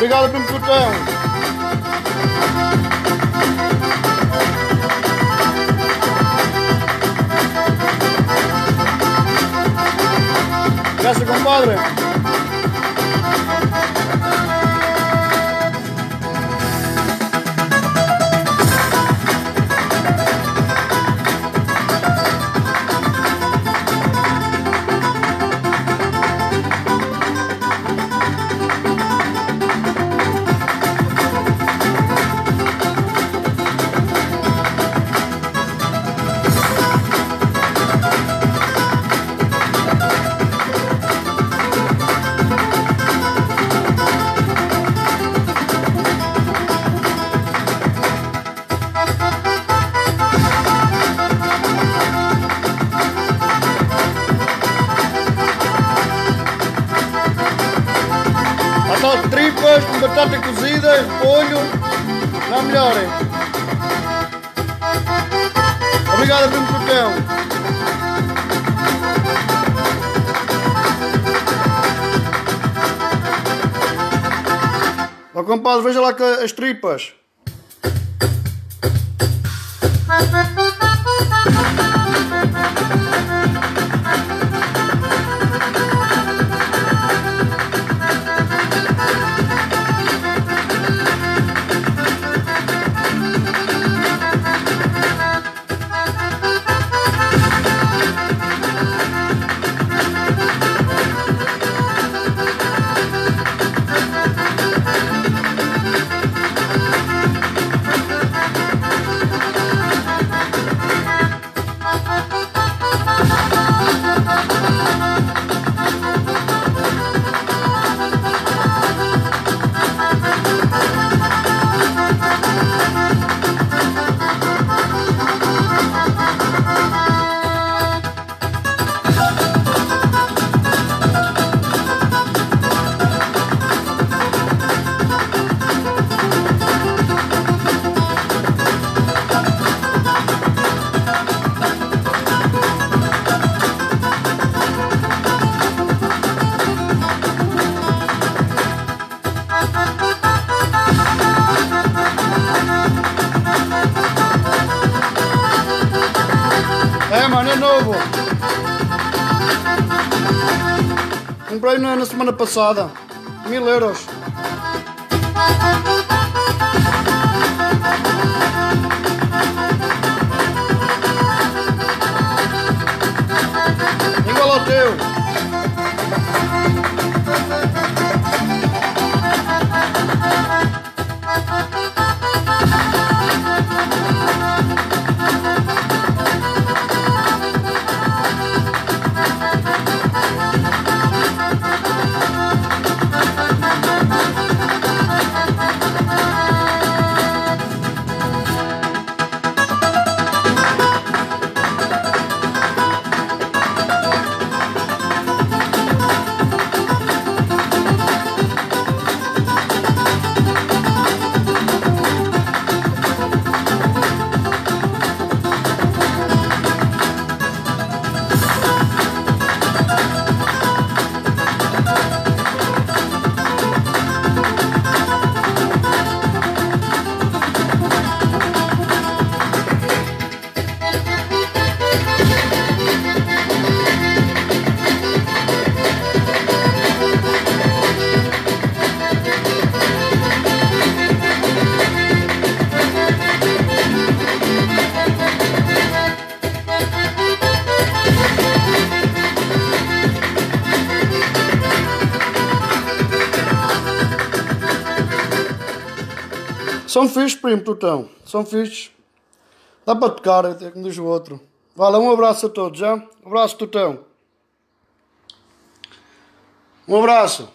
Obrigado, primo Tutão. Graças, compadre. Batata tripas com batata cozida, repolho, na melhor. hein? Obrigado, primo Tutão. Ó compadre, veja lá as tripas. Mano, é novo. Comprei na semana passada. Mil euros. São fixos, primo, tutão. São fixos. Dá para tocar, até como diz o outro. Vale, um abraço a todos, já? Um abraço, tutão. Um abraço.